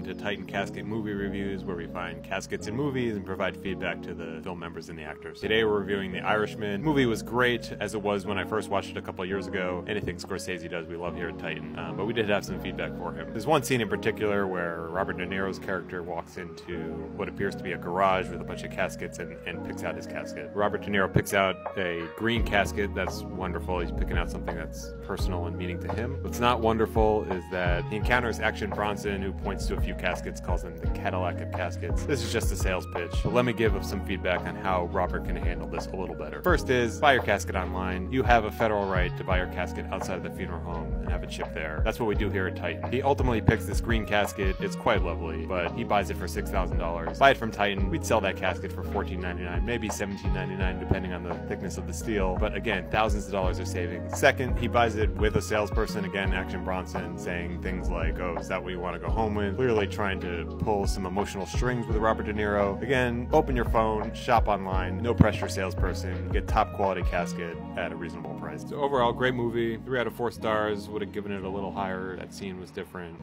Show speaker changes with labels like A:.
A: welcome to Titan Casket Movie Reviews, where we find caskets in movies and provide feedback to the film members and the actors. Today we're reviewing The Irishman. The movie was great, as it was when I first watched it a couple years ago. Anything Scorsese does, we love here at Titan, um, but we did have some feedback for him. There's one scene in particular where Robert De Niro's character walks into what appears to be a garage with a bunch of caskets and, and picks out his casket. Robert De Niro picks out a green casket. That's wonderful. He's picking out something that's personal and meaning to him. What's not wonderful is that he encounters Action Bronson, who points to a few caskets, calls them the Cadillac of caskets. This is just a sales pitch, but let me give some feedback on how Robert can handle this a little better. First is buy your casket online. You have a federal right to buy your casket outside of the funeral home and have it shipped there. That's what we do here at Titan. He ultimately picks this green casket. It's quite lovely, but he buys it for $6,000. Buy it from Titan. We'd sell that casket for $14.99, maybe $17.99, depending on the thickness of the steel. But again, thousands of dollars are saving. Second, he buys it with a salesperson, again, Action Bronson, saying things like, oh, is that what you want to go home with? Clearly trying to pull some emotional strings with Robert De Niro. Again, open your phone, shop online, no pressure salesperson, get top quality casket at a reasonable price. So overall, great movie. Three out of four stars. Would have given it a little higher. That scene was different.